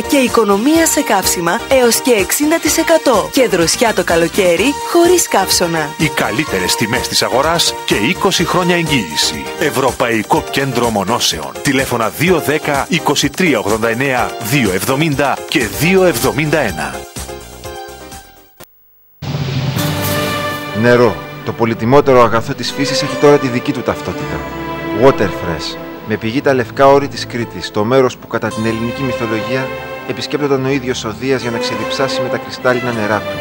και οικονομία σε καύσιμα έως και 60% και δροσιά το καλοκαίρι χωρίς καύσωνα. Οι καλύτερες τιμές της αγοράς και 20 χρόνια εγγύηση. Ευρωπαϊκό Κέντρο Μονώσεων. Τηλέφωνα 210 2389 270 και 271. Νερό. Το πολυτιμότερο αγαθό της φύσης έχει τώρα τη δική του ταυτότητα. Waterfresh. Με πηγή τα λευκά όρη της Κρήτης, το μέρος που κατά την ελληνική μυθολογία επισκέπτονταν ο ίδιος ο Δίας για να ξεδιψάσει με τα κρυστάλλινα νερά του.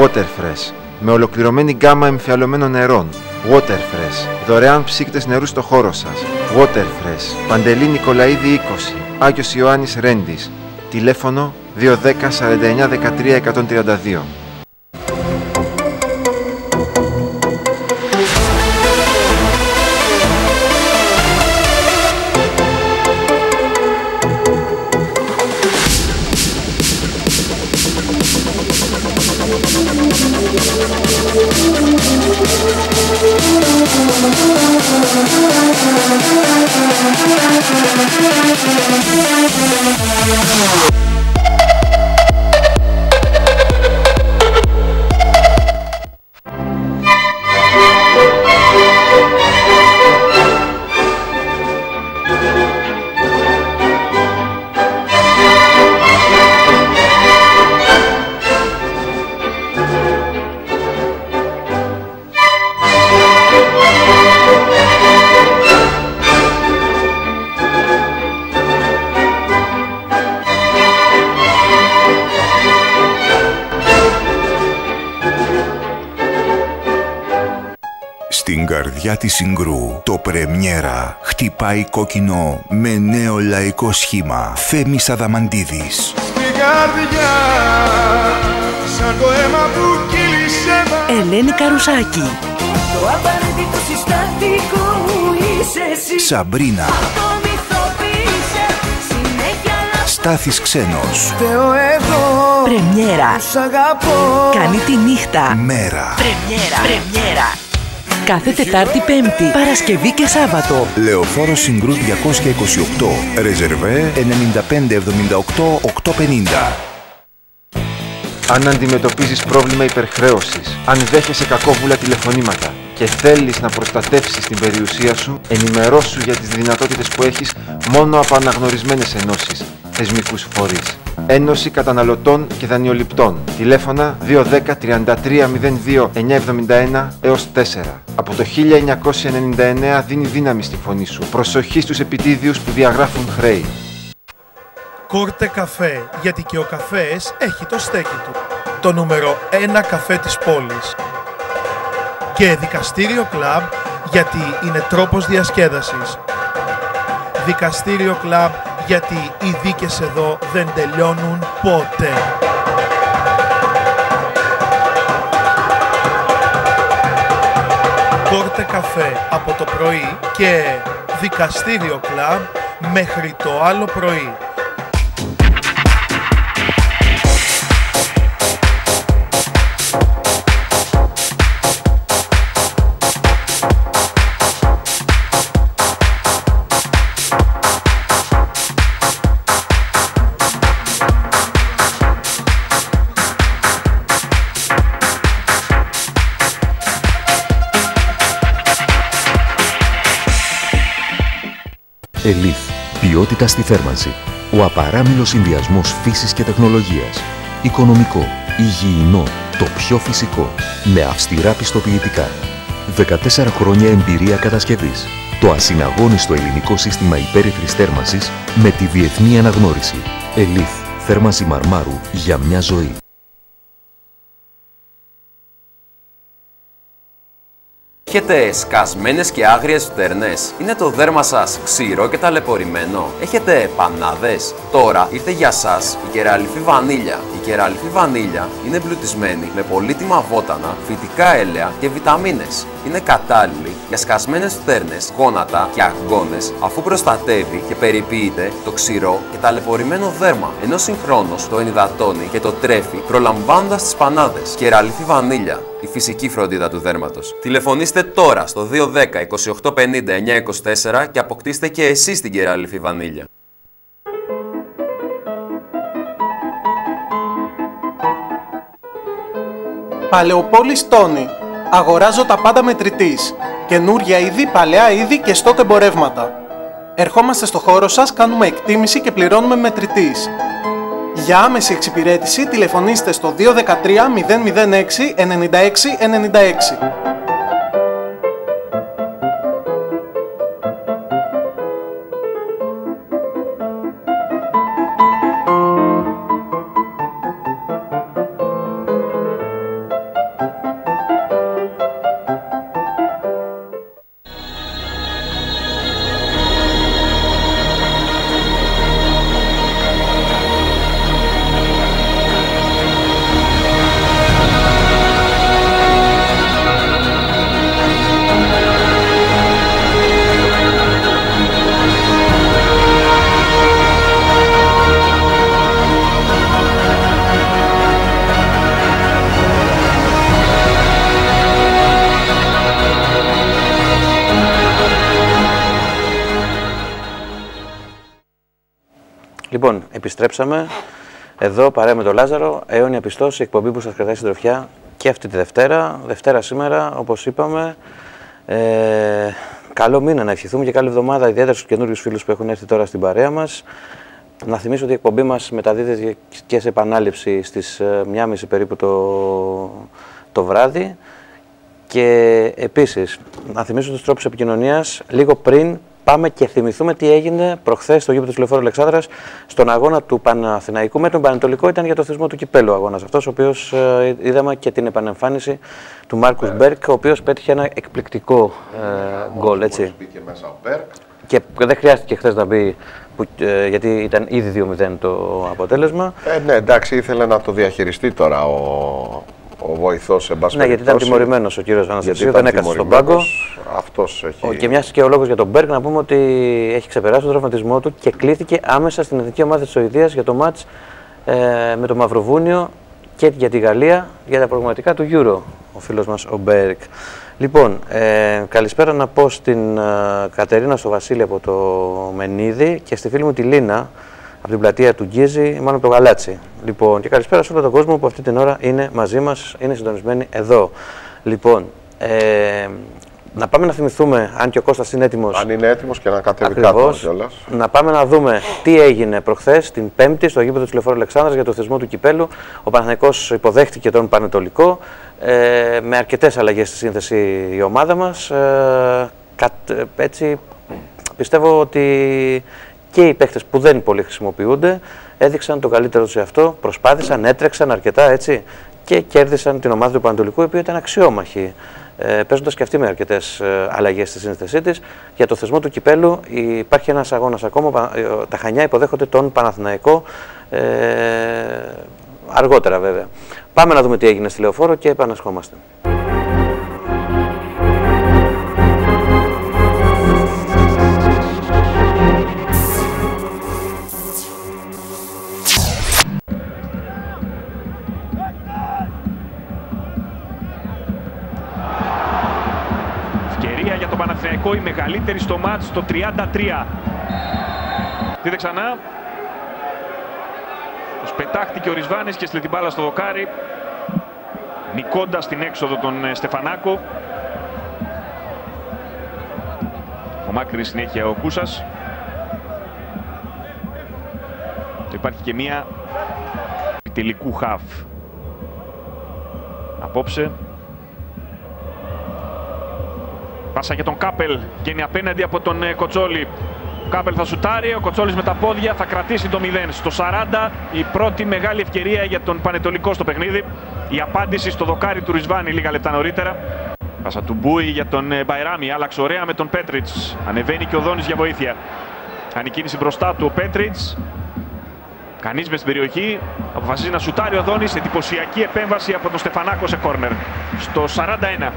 Waterfresh. Με ολοκληρωμένη γκάμα εμφιαλωμένων νερών. Waterfresh. Δωρεάν ψύκτες νερού στο χώρο σας. Waterfresh. Παντελή Νικολαίδη 20. Άγιος Ιωάννης Ρέντης. Τηλέφωνο 210 49 13 132. Καρδιά της Συγκρού, το πρεμιέρα χτυπάει κόκκινο με νέο λαϊκό σχήμα. Θέμης Αδαμαντίδης. Στην καρδιά, σαν το αίμα που κύλησε Ελένη Καρουσάκη. Το απαραίτητο συστατικό μου είσαι εσύ Σαμπρίνα. Το μυθοποίησε συνέχεια λάθος Στάθης Ξένος. Θεό εδώ, Πρεμιέρα. σ' αγαπώ Κάνει τη νύχτα. Μέρα. Πρεμιέρα. Πρεμιέρα. Κάθε Τετάρτη, Πέμπτη, Παρασκευή και Σάββατο. Λεωφόρο Συγκρού 228. Ρεζερβέ 9578 850. Αν αντιμετωπίζεις πρόβλημα υπερχρέωσης, αν δέχεσαι κακόβουλα τηλεφωνήματα και θέλεις να προστατεύσεις την περιουσία σου, ενημερώσου για τις δυνατότητες που έχεις μόνο από αναγνωρισμένες ενώσεις, θεσμικούς φορείς. Ένωση Καταναλωτών και Δανειοληπτών. Τηλέφωνα 210 33 02 971 έως 4. Από το 1999 δίνει δύναμη στη φωνή σου. Προσοχή στους επιτίδιους που διαγράφουν χρέη. Κόρτε καφέ, γιατί και ο καφές έχει το στέκι του. Το νούμερο 1 καφέ της πόλης. Και δικαστήριο κλαμπ, γιατί είναι τρόπος διασκέδασης. Δικαστήριο κλαμπ, γιατί οι δίκες εδώ δεν τελειώνουν ποτέ. Κόρτε καφέ από το πρωί και δικαστήριο κλαμπ μέχρι το άλλο πρωί. Ελίθ. Ποιότητα στη θέρμανση. Ο απαράμιλος συνδυασμός φύσης και τεχνολογίας. Οικονομικό, υγιεινό, το πιο φυσικό. Με αυστηρά πιστοποιητικά. 14 χρόνια εμπειρία κατασκευής. Το ασυναγώνιστο ελληνικό σύστημα υπέρυθρης θέρμανσης με τη διεθνή αναγνώριση. Ελίθ. Θέρμανση μαρμάρου για μια ζωή. Έχετε σκασμένες και άγριες φτέρνες; Είναι το δέρμα σας ξηρό και ταλαιπωρημένο; Έχετε πανάδες; Τώρα ήρθε για σας η κεραλιφή βανίλια. Η κεραλιφή βανίλια είναι εμπλουτισμένη με πολύτιμα βότανα, φυτικά έλαια και βιταμίνες είναι κατάλληλη για σκασμένες φθέρνε, γόνατα και αγκώνε, αφού προστατεύει και περιποιείται το ξηρό και ταλαιπωρημένο δέρμα, ενώ συγχρόνως το ενυδατώνει και το τρέφει προλαμβάνοντας τις πανάδες και ραλιθή βανίλια, η φυσική φροντίδα του δέρματος. Τηλεφωνήστε τώρα στο 210 2850 924 και αποκτήστε και εσείς την κεραλιθή βανίλια. Παλαιοπόλης Τόνι Αγοράζω τα πάντα μετρητής. Καινούρια είδη, παλαιά είδη και στόκ εμπορεύματα. Ερχόμαστε στο χώρο σας, κάνουμε εκτίμηση και πληρώνουμε μετρητής. Για άμεση εξυπηρέτηση τηλεφωνήστε στο 213 006 96 96. Επιστρέψαμε εδώ παρέα με τον Λάζαρο, αιώνια πιστός, η εκπομπή που σας κρατάει συντροφιά και αυτή τη Δευτέρα. Δευτέρα σήμερα, όπως είπαμε, ε, καλό μήνα να ευχηθούμε και καλή εβδομάδα, ιδιαίτερα στους καινούριους φίλους που έχουν έρθει τώρα στην παρέα μας. Να θυμίσω ότι η εκπομπή μας μεταδίδεται και σε επανάληψη στις 1.30 περίπου το, το βράδυ. Και επίσης, να θυμίσω τους τρόπους επικοινωνίας λίγο πριν πάμε να θυμηθούμε τι έγινε προχθές στο γήπεδο του Λεωφόρου Αλεξάνδρα στον αγώνα του Παναθηναϊκού με τον Πανετολικό. Ήταν για το θεσμό του κυπέλου ο αγώνας αυτός, ο οποίος ε, είδαμε και την επανεμφάνιση του Μάρκους Μπέρκ, ο οποίος πέτυχε ένα εκπληκτικό ε, γκολ. Έτσι. Μπήκε μέσα ο Μπέρκ. Και δεν χρειάστηκε χθες να μπει που, ε, γιατί ήταν ήδη 2-0 το αποτέλεσμα. Ε, ναι, εντάξει, ήθελε να το διαχειριστεί τώρα ο, ο βοηθός σε μπάση Ναι, γιατί ήταν τιμωρημένος ο κύριος Αναστασίου, δεν έκασες στον πάγκο. Αυτός έχει. Και μια και ο λόγος για τον Μπέρκ, να πούμε ότι έχει ξεπεράσει τον τραυματισμό του και κλείθηκε άμεσα στην εθνική ομάδα της Σουηδίας για το μάτς ε, με το Μαυροβούνιο και για τη Γαλλία για τα προγραμματικά του Euro. Ο φίλος μας ο Μπέρκ. Λοιπόν, ε, καλησπέρα να πω στην ε, Κατερίνα στο Βασίλη από το Μενίδη και στη φίλη μου τη Λίνα από την πλατεία του Γκίζη, μάλλον από το Γαλάτσι. Λοιπόν, και καλησπέρα σε όλο τον κόσμο που αυτή την ώρα είναι μαζί μας, είναι συντονισμένοι εδώ. Λοιπόν, ε, να πάμε να θυμηθούμε, αν και ο Κώστας είναι έτοιμος. Αν είναι έτοιμος και να κατέβει κάτω κιόλας. Να πάμε να δούμε τι έγινε προχθές, την Πέμπτη, στο γήπεδο του Λεωφόρου Αλεξάνδρας για το θεσμό του κυπέλου. Ο Παναθηναϊκός υποδέχτηκε τον Πανετολικό ε, με αρκετές αλλαγές στη σύνθεση η ομάδα μας. Ε, έτσι, πιστεύω ότι και οι παίχτε που δεν πολύ χρησιμοποιούνται έδειξαν το καλύτερο σε αυτό, προσπάθησαν, έτρεξαν αρκετά έτσι και κέρδισαν την ομάδα του Πανατολικού, η οποία ήταν αξιόμαχη. Ε, Παίζοντας και αυτή με αρκετές ε, αλλαγές στη σύνθεσή της. Για το θεσμό του κυπέλου υπάρχει ένας αγώνας ακόμα. Ε, τα Χανιά υποδέχονται τον Παναθηναϊκό. Ε, αργότερα βέβαια. Πάμε να δούμε τι έγινε στη λεωφόρο και επανασχόμαστε. Η μεγαλύτερη στο μάτς το 33. Δείτε ξανά. Τους πετάχτηκε ο Ρισβάνης και στείλε την μπάλα στο δοκάρι. Νικώντας την έξοδο τον ε, Στεφανάκο. Ο Μάκρης συνέχεια ο Κούσας. Και υπάρχει και μία τελικού χαφ. Απόψε Πάσα για τον Κάπελ. Βγαίνει απέναντι από τον ε, Κοτσόλη. Ο Κάπελ θα σουτάρει, ο Κοτσόλης με τα πόδια θα κρατήσει το 0. Στο 40 η πρώτη μεγάλη ευκαιρία για τον Πανετολικό στο παιχνίδι. Η απάντηση στο δοκάρι του Ρισβάνη λίγα λεπτά νωρίτερα. Πάσα του Μπούι για τον ε, Μπαϊράμι. Άλλαξε ωραία με τον Πέτριτς. Ανεβαίνει και ο Δόνης για βοήθεια. Κάνει κίνηση μπροστά του ο Πέτριτς. Κανείς με στην περιοχή. Αποφασίζει να σουτάρει ο Δόνης. Εντυπωσιακή επέμβαση από τον Στεφανάκο σε κόρνερ. Στο 41.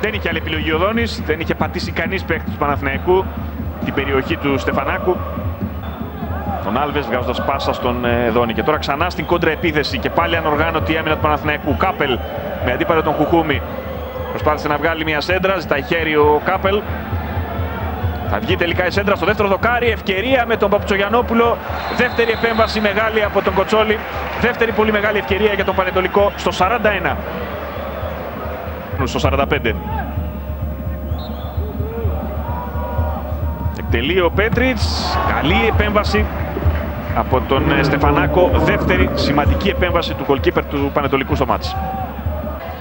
Δεν είχε άλλη επιλογή ο Δόνης, δεν είχε πατήσει κανείς παίκτης του Παναθηναϊκού την περιοχή του Στεφανάκου. Τον Άλβες βγάζοντας πάσα στον ε, Δόνη. Και τώρα ξανά στην κόντρα επίθεση και πάλι ανοργάνωτη άμυνα του Παναθηναϊκού. Κάπελ με αντίπαλο τον Κουκούμη. Προσπάθησε να βγάλει μια σέντρα, ζητάει χέρι ο Κάπελ. Θα βγει τελικά η σέντρα στο δεύτερο δοκάρι. Ευκαιρία με τον Παπτσογιανόπουλο. Δεύτερη επέμβαση μεγάλη από τον Κοτσόλη. Δεύτερη πολύ μεγάλη ευκαιρία για τον Πανετολικό στο 41. Ψάχνουν στο 45. Εκτελεί ο Πέτριτς, καλή επέμβαση από τον ε, Στεφανάκο, δεύτερη σημαντική επέμβαση του goalkeeper του Πανετολικού στο μάτς.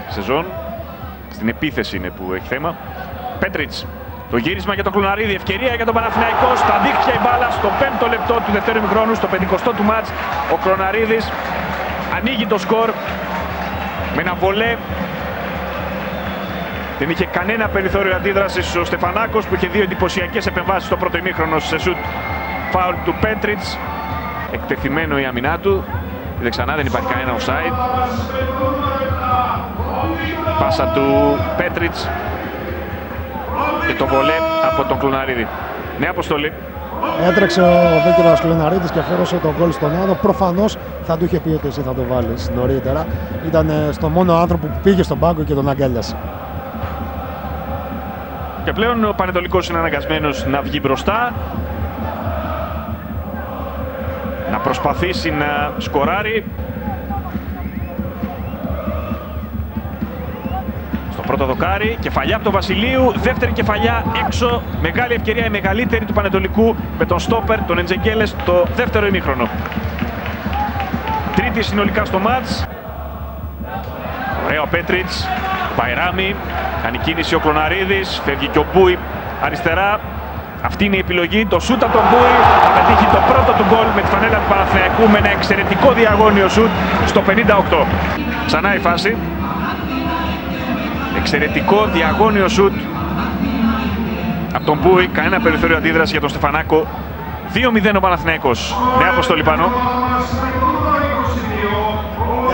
Σεζόν, στην επίθεση είναι που έχει θέμα. Πέτριτς, το γύρισμα για τον Κλουναρίδη, ευκαιρία για τον Παναθηναϊκό, στα δίχτυα η μπάλα στο πέμπτο λεπτό του δεύτερου ημιχρόνου, στο 50 του μάτς. Ο Κλουναρίδης ανοίγει το σκορ με ένα βολέ δεν είχε κανένα περιθώριο αντίδρασης ο Στεφανάκος που είχε δύο εντυπωσιακές επεμβάσεις στο πρώτο ημίχρονο σε σουτ φάουλ του Πέτριτς. Εκτεθειμένο η αμυνά του. Είδε ξανά, δεν υπάρχει κανένα offside. Πάσα του Πέτριτς και το βολέ από τον Κλουναρίδη. Νέα αποστολή. Έτρεξε ο Βίκτορα Κλουναρίδης και φέρωσε τον γκολ στον Άδο. Προφανώς θα του είχε πει ότι εσύ θα το βάλεις νωρίτερα. Ήταν στο μόνο άνθρωπο που πήγε στον πάγκο και τον αγκάλιασε. Και πλέον ο Πανετολικός είναι αναγκασμένος να βγει μπροστά. Να προσπαθήσει να σκοράρει. Στο πρώτο δοκάρι, κεφαλιά από τον Βασιλείου, δεύτερη κεφαλιά έξω. Μεγάλη ευκαιρία, η μεγαλύτερη του Πανετολικού με τον Στόπερ, τον Εντζεγγέλες, το δεύτερο ημίχρονο. Τρίτη συνολικά στο μάτς. Ωραίο Πέτριτς, Παϊράμι, κάνει κίνηση ο Κλωναρίδης, φεύγει και ο Μπούι αριστερά. Αυτή είναι η επιλογή, το σούτ από τον Μπούι θα πετύχει το πρώτο του γκολ με τη φανέλα του Παναθηναϊκού με ένα εξαιρετικό διαγώνιο σούτ στο 58. Ξανά η φάση. Εξαιρετικό διαγώνιο σούτ από τον Μπούι, κανένα περιθώριο αντίδρασης για τον Στεφανάκο. 2-0 ο Παναθηναϊκός. Νέα αποστολή πάνω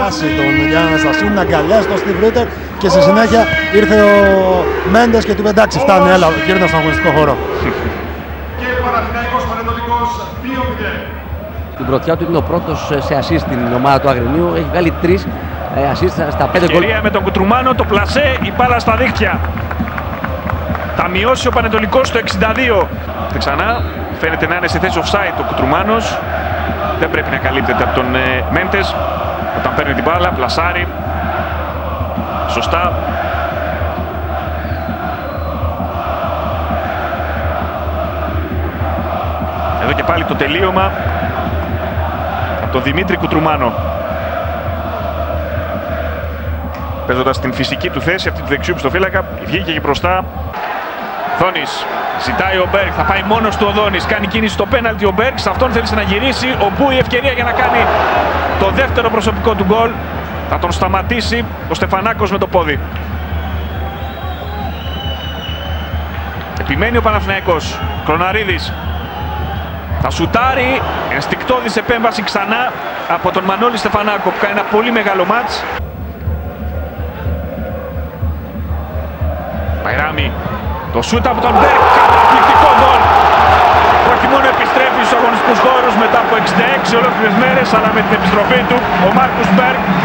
αγκαλιάσει τον Γιάννη Αναστασίου, να αγκαλιάσει τον Steve Ritter και στη συνέχεια ήρθε ο Μέντες και του είπε εντάξει, φτάνει, έλα, γύρνα στον αγωνιστικό χώρο. Και Παναθηναϊκός Πανετολικός 2-0. Την πρωτιά του είναι ο πρώτος σε assist στην ομάδα του Αγρινίου. Έχει βγάλει τρεις ε, assist στα πέντε γκολ. Ευκαιρία με τον Κουτρουμάνο, το πλασέ, η μπάλα στα δίχτυα. Θα μειώσει ο Πανετολικός το 62. Και ξανά φαίνεται να είναι σε θέση offside ο Κουτρουμάνος. Δεν πρέπει να καλύπτεται από τον ε, Μέντες. Όταν παίρνει την μπάλα, πλασάρει. Σωστά. Εδώ και πάλι το τελείωμα από τον Δημήτρη Κουτρουμάνο. Παίζοντας την φυσική του θέση, αυτή του δεξιού οπισθοφύλακα, βγήκε και μπροστά. Δόνης Ζητάει ο Μπέρκ, θα πάει μόνος του ο Δόνης, κάνει κίνηση στο πέναλτι ο Μπέρκ, σε αυτόν θέλει να γυρίσει. Ο Μπού η ευκαιρία για να κάνει το δεύτερο προσωπικό του γκολ. Θα τον σταματήσει ο Στεφανάκος με το πόδι. Επιμένει ο Παναθηναϊκός. Κλωναρίδης. Θα σουτάρει. Ενστικτώδης επέμβαση ξανά από τον Μανώλη Στεφανάκο που κάνει ένα πολύ μεγάλο ματς. Μπαϊράμι το σουτ από τον Μπέρκ, καταπληκτικό γκολ. Όχι μόνο επιστρέφει στους αγωνιστικούς χώρους μετά από 66 ολόκληρες μέρες, αλλά με την επιστροφή του ο Μάρκους Μπέρκ θα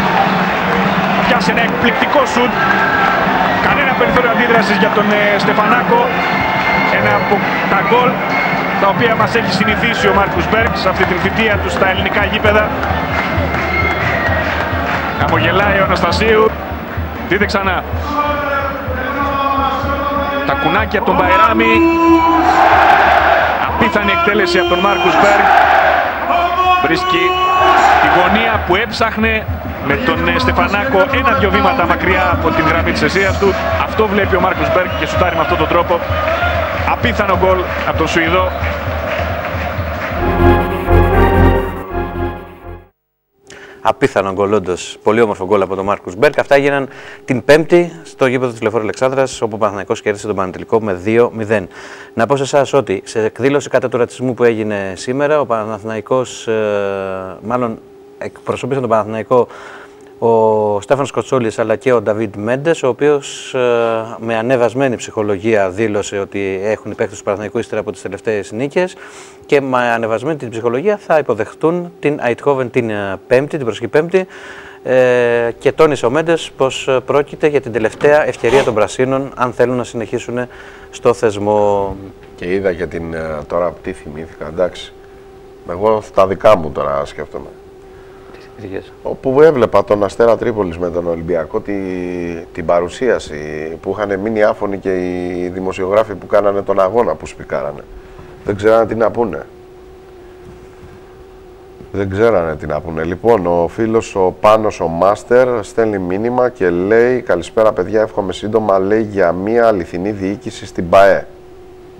πιάσει ένα εκπληκτικό σουτ. Κανένα περιθώριο αντίδρασης για τον ε, Στεφανάκο. Ένα από τα γκολ τα οποία μας έχει συνηθίσει ο Μάρκους Μπεργκ σε αυτή την θητεία του στα ελληνικά γήπεδα. Χαμογελάει ο Αναστασίου. Δείτε ξανά τα κορνεράκια από τον Μπαϊράμι. Απίθανη εκτέλεση από τον Μάρκους Μπέργκ. Βρίσκει τη γωνία που έψαχνε με τον ε, Στεφανάκο ένα-δυο βήματα μακριά από την γραμμή της εστίας του. Αυτό βλέπει ο Μάρκους Μπέργκ και σουτάρει με αυτόν τον τρόπο. Απίθανο γκολ από τον Σουηδό Απίθανο γκολ, όντως. Πολύ όμορφο γκολ από τον Μάρκους Μπεργκ. Αυτά έγιναν την Πέμπτη στο γήπεδο του Λεωφόρου Αλεξάνδρα, όπου ο Παναθηναϊκός κέρδισε τον Παναιτωλικό με 2-0. Να πω σε εσάς ότι σε εκδήλωση κατά του ρατσισμού που έγινε σήμερα, ο Παναθηναϊκός, ε, μάλλον εκπροσωπήσαν τον Παναθηναϊκό ο Στέφανος Κοτσόλης αλλά και ο Νταβίτ Μέντες, ο οποίος ε, με ανεβασμένη ψυχολογία δήλωσε ότι έχουν οι παίκτες του Παναθηναϊκού ύστερα από τις τελευταίες νίκες και με ανεβασμένη την ψυχολογία θα υποδεχτούν την Αιτχόβεν την ε, Πέμπτη, την προσεχή Πέμπτη. Ε, και τόνισε ο Μέντες πως πρόκειται για την τελευταία ευκαιρία των Πρασίνων αν θέλουν να συνεχίσουν στο θεσμό. Και είδα και την. Ε, τώρα τι θυμήθηκα, εντάξει. Εγώ τα δικά μου τώρα σκέφτομαι. Πήγες. Όπου έβλεπα τον Αστέρα Τρίπολης με τον Ολυμπιακό τη, την παρουσίαση που είχαν μείνει άφωνοι και οι δημοσιογράφοι που κάνανε τον αγώνα που σπικάρανε. Δεν ξέρανε τι να πούνε. Δεν ξέρανε τι να πούνε. Λοιπόν, ο φίλος ο Πάνος ο Μάστερ στέλνει μήνυμα και λέει «Καλησπέρα παιδιά, εύχομαι σύντομα» λέει για μια αληθινή διοίκηση στην ΠΑΕ.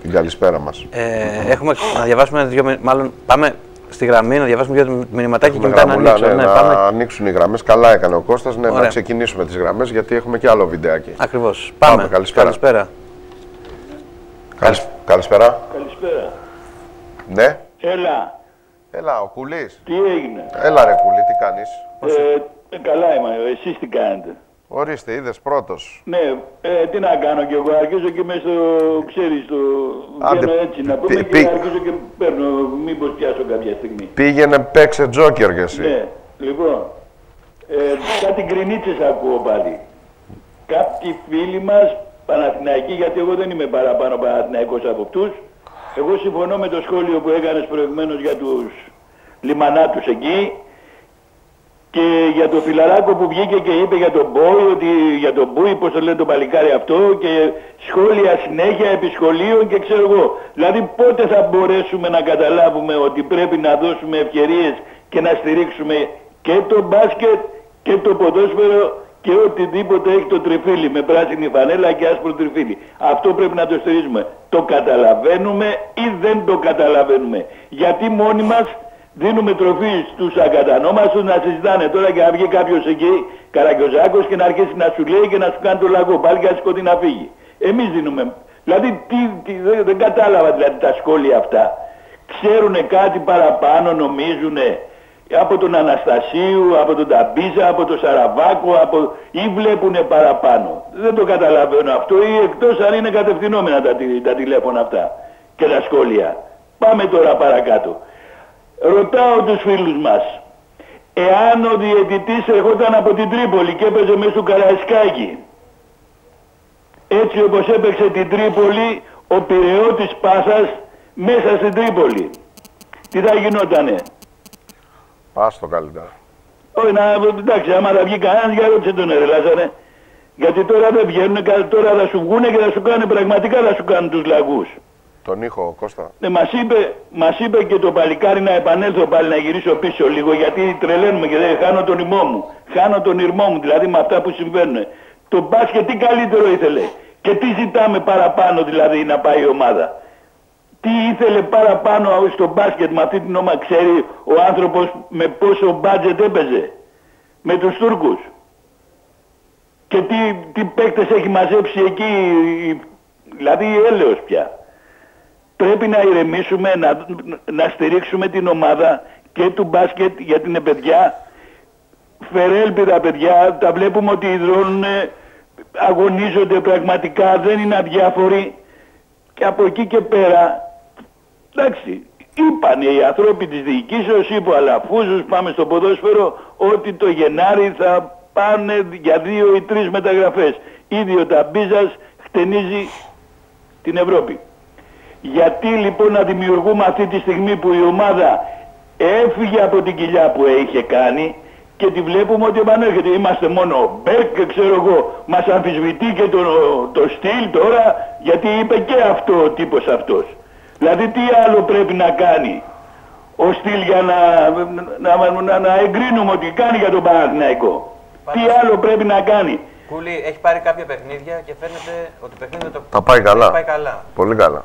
Την καλησπέρα μας. Ε, έχουμε να διαβάσουμε δύο, μι- μάλλον πάμε στη γραμμή να διαβάσουμε δύο μηνυματάκια και Έχουμε μετά να γραμμούλα, ανοίξω. ναι, Ναι, να πάμε. ανοίξουν οι γραμμές. Καλά έκανε ο Κώστας. Ναι, να Ωραία. ξεκινήσουμε τις γραμμές γιατί έχουμε και άλλο βιντεάκι. Ακριβώς. Πάμε. Καλησπέρα. Καλησπέρα. Καλησ- Καλησπέρα. Καλησπέρα. Ναι. Έλα. Έλα, ο Κουλής. Τι έγινε; Έλα ρε Κουλή, τι κάνεις; Ε, ε, καλά είμαι. Εσείς τι κάνετε; Ορίστε, είδες πρώτος. Ναι, ε, τι να κάνω κι εγώ. Αρχίζω και μέσα στο, ξέρεις, το Άντε, βγαίνω έτσι να πούμε πι- και πι- αρχίζω και παίρνω, μήπως πιάσω κάποια στιγμή. Πήγαινε παίξε τζόκερ κι εσύ. Ναι, λοιπόν, ε, κάτι γκρινίτσες ακούω πάλι. Κάποιοι φίλοι μας, Παναθηναϊκοί, γιατί εγώ δεν είμαι παραπάνω Παναθηναϊκός από αυτούς, εγώ συμφωνώ με το σχόλιο που έκανες προηγουμένως για τους λιμανάτους εκεί και για το φιλαράκο που βγήκε και είπε για τον Μπόι, ότι για τον Μπούι, πώς το λένε το παλικάρι αυτό και σχόλια συνέχεια επί σχολείων και ξέρω εγώ. Δηλαδή πότε θα μπορέσουμε να καταλάβουμε ότι πρέπει να δώσουμε ευκαιρίες και να στηρίξουμε και το μπάσκετ και το ποδόσφαιρο και οτιδήποτε έχει το τριφύλι με πράσινη φανέλα και άσπρο τριφύλι. Αυτό πρέπει να το στηρίζουμε. Το καταλαβαίνουμε ή δεν το καταλαβαίνουμε; Γιατί μόνοι μας δίνουμε τροφή στους ακατανόμαστους να συζητάνε τώρα και να βγει κάποιος εκεί, Καραγκιόζάκος και να αρχίσει να σου λέει και να σου κάνει το λαγό πάλι και να σηκωθεί να φύγει. Εμείς δίνουμε. Δηλαδή τι, τι- δεν, δεν κατάλαβα δηλαδή τα σχόλια αυτά. Ξέρουν κάτι παραπάνω νομίζουνε; Από τον Αναστασίου, από τον Ταμπίζα, από τον Σαραβάκο, από... ή βλέπουνε παραπάνω; Δεν το καταλαβαίνω αυτό ή εκτός αν είναι κατευθυνόμενα τα, τι- τα τηλέφωνα αυτά και τα σχόλια. Πάμε τώρα παρακάτω. Ρωτάω τους φίλους μας, εάν ο διαιτητής ερχόταν από την Τρίπολη και έπαιζε μέσα στο Καραϊσκάκι, έτσι όπως έπαιξε την Τρίπολη ο Πειραιώτης Πάσας μέσα στην Τρίπολη. Τι θα γινότανε; Πας το καλύτερα. Όχι, να, εντάξει, άμα θα βγει κανένας, για ρώτησε τον ρε Λάζαρε. Γιατί τώρα δεν βγαίνουν, κα- τώρα θα σου βγούνε και θα σου κάνουν, πραγματικά θα σου κάνουν τους λαγούς. Τον ήχο, Κώστα. Ναι, μας είπε, μας είπε και το παλικάρι να επανέλθω πάλι να γυρίσω πίσω λίγο γιατί τρελαίνουμε και δεν χάνω τον ηρμό μου. Χάνω τον ηρμό μου δηλαδή με αυτά που συμβαίνουν. Το μπάσκετ τι καλύτερο ήθελε. Και τι ζητάμε παραπάνω δηλαδή να πάει η ομάδα. Τι ήθελε παραπάνω στο μπάσκετ με αυτή την ομάδα ξέρει ο άνθρωπος με πόσο μπάτζετ έπαιζε. Με τους Τούρκους. Και τι, τι παίκτες έχει μαζέψει εκεί. Δηλαδή έλεος πια πρέπει να ηρεμήσουμε, να, να στηρίξουμε την ομάδα και του μπάσκετ γιατί είναι παιδιά φερέλπιδα παιδιά, τα βλέπουμε ότι υδρώνουν, αγωνίζονται πραγματικά, δεν είναι αδιάφοροι και από εκεί και πέρα, εντάξει, είπανε οι ανθρώποι της διοικήσεως, είπε ο Αλαφούζος, πάμε στο ποδόσφαιρο, ότι το Γενάρη θα πάνε για δύο ή τρεις μεταγραφές. Ήδη ο Ταμπίζας χτενίζει την Ευρώπη. Γιατί λοιπόν να δημιουργούμε αυτή τη στιγμή που η ομάδα έφυγε από την κοιλιά που είχε κάνει και τη βλέπουμε ότι επανέρχεται. Είμαστε μόνο μπέκ και ξέρω εγώ, μας αμφισβητεί και το, το στυλ τώρα γιατί είπε και αυτό ο τύπος αυτός. Δηλαδή τι άλλο πρέπει να κάνει ο στυλ για να, να, να, να εγκρίνουμε ότι κάνει για τον Παναθηναϊκό; Τι άλλο πρέπει να κάνει; Κούλη έχει πάρει κάποια παιχνίδια και φαίνεται ότι το παιχνίδι το Τα πάει καλά. πάει καλά. Πολύ καλά.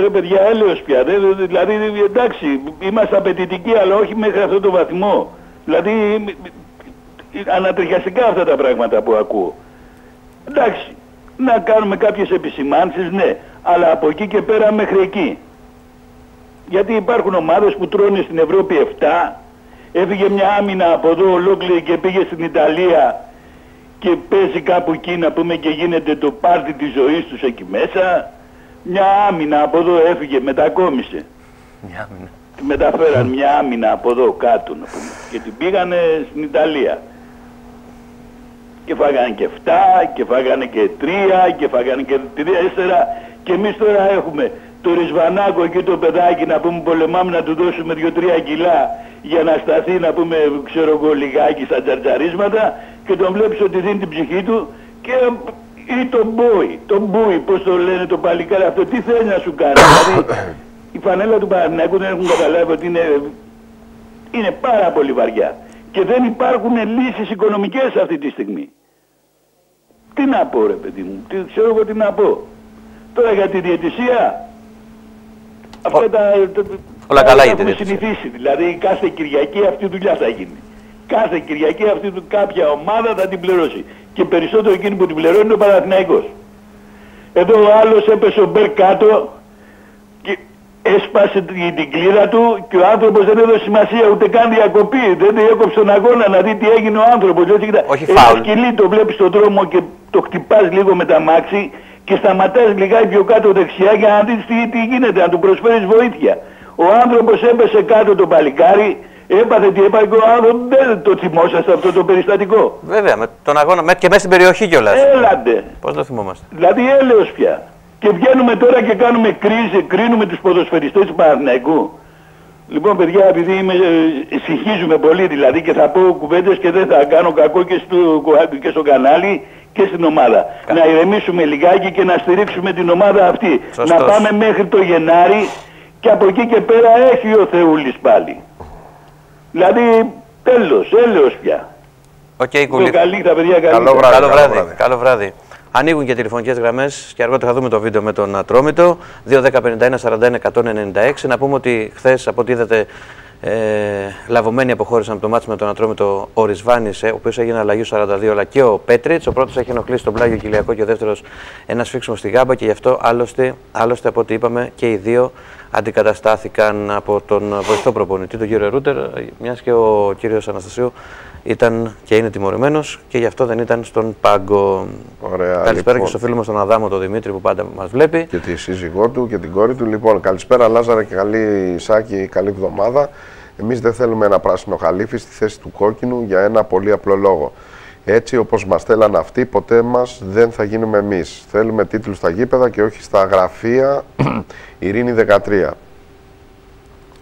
Ρε παιδιά, έλεος πια. δε- δε- δηλαδή, εντάξει, είμαστε απαιτητικοί, αλλά όχι μέχρι αυτό το βαθμό. Δηλαδή, ε, ανατριχιαστικά αυτά τα πράγματα που ακούω. Εντάξει, να κάνουμε κάποιες επισημάνσεις, ναι, αλλά από εκεί και πέρα μέχρι εκεί. Γιατί υπάρχουν ομάδες που τρώνε στην Ευρώπη 7, έφυγε μια άμυνα από εδώ ολόκληρη και πήγε στην Ιταλία και παίζει κάπου εκεί να πούμε και γίνεται το πάρτι της ζωής τους εκεί μέσα. Μια άμυνα από εδώ έφυγε, μετακόμισε. Μια άμυνα. Τη μεταφέραν μια άμυνα από εδώ κάτω να πούμε και την πήγανε στην Ιταλία. Και φάγανε και 7 και φάγανε και 3 και φάγανε και 4 και εμείς τώρα έχουμε το Ρισβανάκο εκεί το παιδάκι να πούμε πολεμάμε να του δώσουμε 2-3 κιλά για να σταθεί να πούμε ξέρω εγώ λιγάκι στα τζαρτζαρίσματα και τον βλέπεις ότι δίνει την ψυχή του και ή τον μπόι, τον μπούι, πώς το λένε το παλικάρι αυτό, τι θέλει να σου κάνει. δηλαδή η φανέλα του Παναθηναϊκού δεν έχουν καταλάβει ότι είναι, είναι πάρα πολύ βαριά. Και δεν υπάρχουν λύσεις οικονομικές αυτή τη στιγμή. Τι να πω ρε παιδί μου, τι, ξέρω εγώ τι να πω. Τώρα για τη διαιτησία, αυτά τα, Όλα καλά για τη έχουμε διαιτησία. συνηθίσει. Δηλαδή κάθε Κυριακή αυτή η δουλειά θα γίνει. Κάθε Κυριακή αυτή του κάποια ομάδα θα την πληρώσει. Και περισσότερο εκείνη που την πληρώνει είναι ο Παναθηναϊκός. Εδώ ο άλλος έπεσε ο Μπέρ κάτω και έσπασε την, την κλίδα του και ο άνθρωπος δεν έδωσε σημασία ούτε καν διακοπή. Δεν έκοψε τον αγώνα να δει τι έγινε ο άνθρωπος. Έτσι, κοίτα, Όχι ένα φάουλ. σκυλί το βλέπεις στον δρόμο και το χτυπάς λίγο με τα μάξι και σταματάς λιγάκι πιο κάτω δεξιά για να δεις τι, τι γίνεται, να του προσφέρεις βοήθεια. Ο άνθρωπος έπεσε κάτω το παλικάρι, έπαθε τι έπαθε και ο άνθρωπος δεν το θυμόσαστε αυτό το περιστατικό. Βέβαια, με τον αγώνα με- και μέσα στην περιοχή κιόλας. Έλαντε. Πώς το θυμόμαστε. Δηλαδή έλεος πια. Και βγαίνουμε τώρα και κάνουμε κρίση, κρίνουμε τους ποδοσφαιριστές του Παναθηναϊκού. Λοιπόν παιδιά, επειδή είμαι, ε, συγχύζουμε πολύ δηλαδή και θα πω κουβέντες και δεν θα κάνω κακό και στο, και στο κανάλι και στην ομάδα. Να ηρεμήσουμε λιγάκι και να στηρίξουμε την ομάδα αυτή. Σωστός. Να πάμε μέχρι το Γενάρη και από εκεί και πέρα έχει ο Θεούλης πάλι. Δηλαδή τέλος, έλεος πια. Οκ, Το κουλή. καλή τα παιδιά, καλή Καλό τα. βράδυ. Καλό βράδυ. Καλό βράδυ. Ανοίγουν και τηλεφωνικές γραμμές και αργότερα θα δούμε το βίντεο με τον Ατρόμητο. 2-10-51-41-196. Να πούμε ότι χθες, από ό,τι είδατε, ε, λαβωμένοι αποχώρησαν από το μάτι με τον Ατρόμητο ο Ρισβάνη, ο οποίος έγινε αλλαγή 42, αλλά και ο Πέτριτς. Ο πρώτος έχει ενοχλήσει τον Πλάγιο Κυλιακό και ο δεύτερος ένα σφίξιμο στη γάμπα και γι' αυτό άλλωστε, άλλωστε από ό,τι είπαμε και οι δύο αντικαταστάθηκαν από τον βοηθό προπονητή, τον κύριο Ρούτερ, μιας και ο κύριος Αναστασίου ήταν και είναι τιμωρημένος και γι' αυτό δεν ήταν στον πάγκο. Ωραία, Καλησπέρα λοιπόν. και στο φίλο μας τον Αδάμο τον Δημήτρη που πάντα μας βλέπει. Και τη σύζυγό του και την κόρη του. Λοιπόν, καλησπέρα Λάζαρα και καλή Σάκη, καλή εβδομάδα. Εμείς δεν θέλουμε ένα πράσινο χαλίφι στη θέση του κόκκινου για ένα πολύ απλό λόγο. Έτσι όπως μας στέλναν αυτοί, ποτέ μας δεν θα γίνουμε εμείς. Θέλουμε τίτλους στα γήπεδα και όχι στα γραφεία Ειρήνη 13.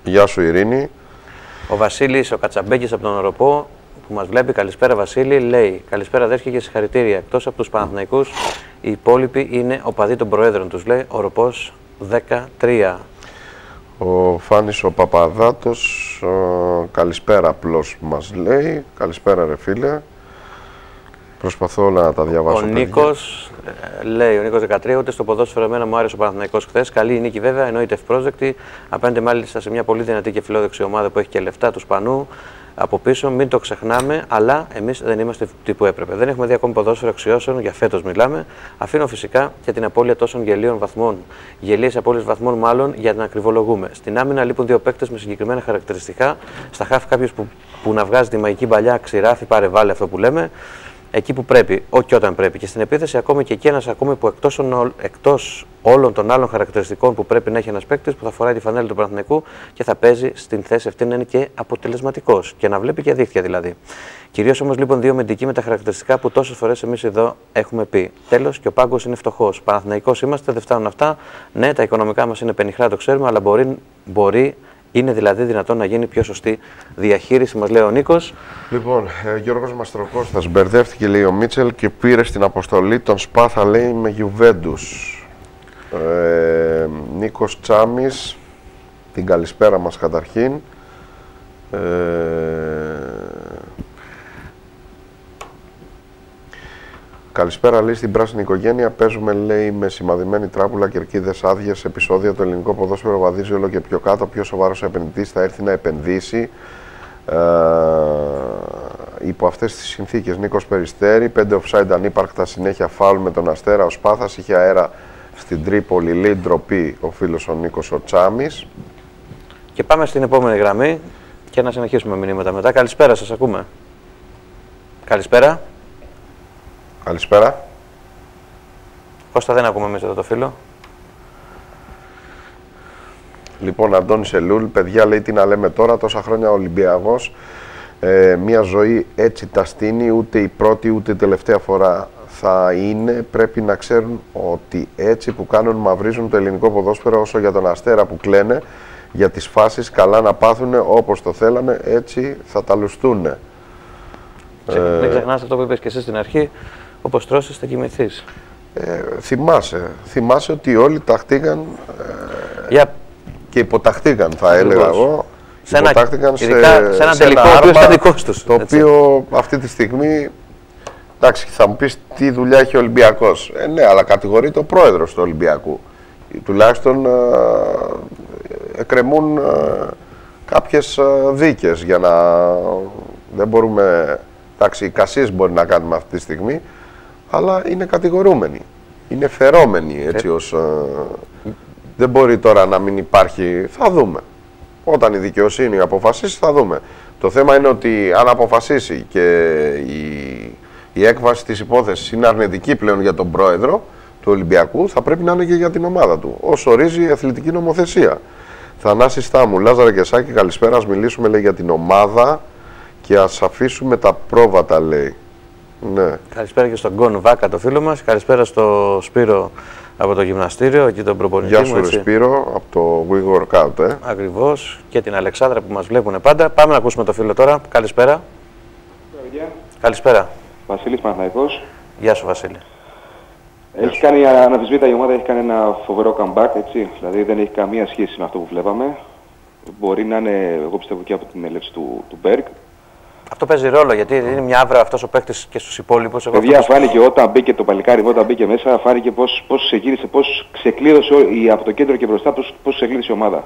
Γεια σου Ειρήνη. Ο Βασίλης, ο Κατσαμπέκης από τον Οροπό που μας βλέπει, καλησπέρα Βασίλη, λέει: Καλησπέρα αδέρφια και συγχαρητήρια. Εκτός από τους Παναθηναϊκούς, οι υπόλοιποι είναι οπαδοί των Προέδρων τους, λέει Οροπό 13. Ο Φάνης ο Παπαδάτος, ε, καλησπέρα απλώς μας λέει. Καλησπέρα ρε φίλε. Προσπαθώ να τα διαβάσω. Ο παιδιά. Νίκος, λέει ο Νίκος 13, ούτε στο ποδόσφαιρο εμένα μου άρεσε ο Παναθηναϊκός χθες. Καλή η νίκη βέβαια, εννοείται ευπρόσδεκτη. Απέναντι μάλιστα σε μια πολύ δυνατή και φιλόδοξη ομάδα που έχει και λεφτά τους Σπανού. Από πίσω, μην το ξεχνάμε, αλλά εμείς δεν είμαστε αυτοί που έπρεπε. Δεν έχουμε δει ακόμη ποδόσφαιρο αξιώσεων, για φέτος μιλάμε. Αφήνω φυσικά και την απώλεια τόσων γελίων βαθμών. Γελίες απώλειες βαθμών, μάλλον για να ακριβολογούμε. Στην άμυνα λείπουν δύο παίκτες με συγκεκριμένα χαρακτηριστικά. Στα χάφη κάποιος που, που να βγάζει τη μαγική παλιά, ξηράφει, πάρε βάλε αυτό που λέμε εκεί που πρέπει, όχι όταν πρέπει. Και στην επίθεση, ακόμη και εκεί ένας ακόμη που εκτός εκτός όλων των άλλων χαρακτηριστικών που πρέπει να έχει ένας παίκτης που θα φοράει τη φανέλα του Παναθηναϊκού και θα παίζει στην θέση αυτή να είναι και αποτελεσματικός και να βλέπει και δίχτυα δηλαδή. Κυρίως όμως λοιπόν δύο μεντικοί με τα χαρακτηριστικά που τόσες φορές εμείς εδώ έχουμε πει. Τέλος και ο πάγκος είναι φτωχός. Παναθηναϊκός είμαστε, δεν φτάνουν αυτά. Ναι, τα οικονομικά μας είναι πενιχρά, το ξέρουμε, αλλά μπορεί, μπορεί είναι δηλαδή δυνατόν να γίνει πιο σωστή διαχείριση, μας λέει ο Νίκος. Λοιπόν, ε, Γιώργος Μαστροκώστας μπερδεύτηκε λέει ο Μίτσελ και πήρε στην αποστολή τον Σπάθα λέει με Γιουβέντους. Ε, Νίκος Τσάμις, την καλησπέρα μας καταρχήν. Ε, Καλησπέρα, λέει στην πράσινη οικογένεια. Παίζουμε, λέει, με σημαδεμένη τράπουλα κερκίδες άδειες επεισόδια. Το ελληνικό ποδόσφαιρο βαδίζει όλο και πιο κάτω. Πιο σοβαρός επενδυτής θα έρθει να επενδύσει. Ε, υπό αυτές τις συνθήκες Νίκος Περιστέρη, 5 offside ανύπαρκτα συνέχεια φάουλ με τον Αστέρα ο Σπάθας, είχε αέρα στην Τρίπολη, λέει ντροπή ο φίλος ο Νίκος ο Τσάμις. Και πάμε στην επόμενη γραμμή και να συνεχίσουμε μηνύματα μετά. Καλησπέρα, σας ακούμε. Καλησπέρα. Καλησπέρα. Κώστα δεν ακούμε εμείς εδώ το φίλο. Λοιπόν, Αντώνης Σελούλ, παιδιά λέει τι να λέμε τώρα, τόσα χρόνια Ολυμπιακός, ε, μια ζωή έτσι τα στείνει, ούτε η πρώτη ούτε η τελευταία φορά θα είναι. Πρέπει να ξέρουν ότι έτσι που κάνουν μαυρίζουν το ελληνικό ποδόσφαιρο όσο για τον Αστέρα που κλαίνε για τις φάσεις καλά να πάθουν όπως το θέλανε, έτσι θα τα λουστούν. Ε, Μην ξεχνάς αυτό που είπες και εσύ στην αρχή, όπως τρώσεις θα κοιμηθείς. Ε, θυμάσαι, θυμάσαι ότι όλοι ταχτήκαν ε, και υποταχτήκαν θα έλεγα εγώ. Σε ένα, υποτάχτηκαν σε, ειδικά σε ένα σε τελικό ένα ο οποίος άρμα, ήταν δικός τους, Το έτσι. οποίο αυτή τη στιγμή, εντάξει θα μου πεις τι δουλειά έχει ο Ολυμπιακός. Ε, ναι, αλλά κατηγορεί το πρόεδρος του Ολυμπιακού. Τουλάχιστον ε, εκκρεμούν ε, κάποιες ε, δίκες για να δεν μπορούμε, εντάξει εικασίες μπορεί να κάνουμε αυτή τη στιγμή, αλλά είναι κατηγορούμενοι. Είναι φερόμενοι έτσι ως... ε, δεν μπορεί τώρα να μην υπάρχει, θα δούμε. Όταν η δικαιοσύνη αποφασίσει θα δούμε. Το θέμα είναι ότι αν αποφασίσει και η, η έκβαση της υπόθεσης είναι αρνητική πλέον για τον πρόεδρο του Ολυμπιακού, θα πρέπει να είναι και για την ομάδα του, όσο ορίζει η αθλητική νομοθεσία. Θανάση Στάμου, Λάζαρα και Σάκη, καλησπέρα. Ας μιλήσουμε λέει, για την ομάδα και ας αφήσουμε τα πρόβατα, λέει. Ναι. Καλησπέρα και στον Γκον Βάκα, το φίλο μας. Καλησπέρα στο Σπύρο από το γυμναστήριο, εκεί τον προπονητή Γεια μου. σου, ρε έτσι. Σπύρο, από το We Workout, ε. Ακριβώς. Και την Αλεξάνδρα που μας βλέπουν πάντα. Πάμε να ακούσουμε το φίλο τώρα. Καλησπέρα. Καλησπέρα. Βασίλης Παναθηναϊκός. Γεια σου Βασίλη. Έχει κάνει αναμφισβήτητα η ομάδα, έχει κάνει ένα φοβερό comeback, έτσι. Δηλαδή δεν έχει καμία σχέση με αυτό που βλέπαμε. Μπορεί να είναι, εγώ πιστεύω και από την έλευση του, του Μπέργκ. Αυτό παίζει ρόλο γιατί είναι μια άβρα αυτός ο παίκτης και στους υπόλοιπους. Εγώ Παιδιά, αυτό που- φάνηκε όταν μπήκε το παλικάρι, όταν μπήκε μέσα, φάνηκε πώς, πώς ξεκίνησε, πώς ξεκλείδωσε ό- η, από το κέντρο και μπροστά πώς, πώς ξεκλείδωσε η ομάδα.